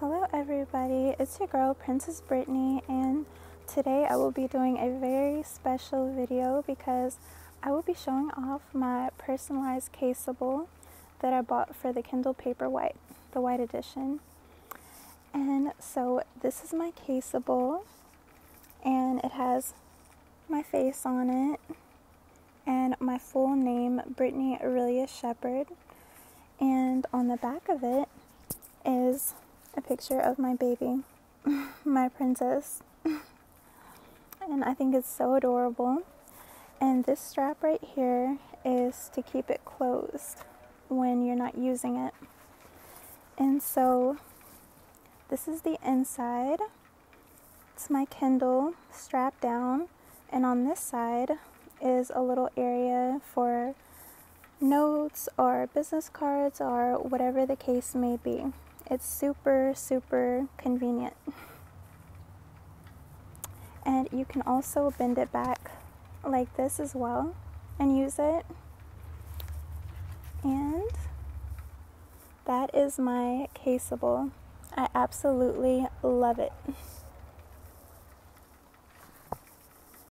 Hello, everybody. It's your girl, Princess Brittany, and today I will be doing a very special video because I will be showing off my personalized caseable that I bought for the Kindle Paperwhite, the white edition. And so, this is my caseable, and it has my face on it and my full name, Brittany Aurelia Shepherd. And on the back of it is a picture of my baby, my princess. and I think it's so adorable. And this strap right here is to keep it closed when you're not using it. And so this is the inside. It's my Kindle strapped down. And on this side is a little area for notes or business cards or whatever the case may be. It's super, super convenient. And you can also bend it back like this as well and use it. And that is my caseable. I absolutely love it.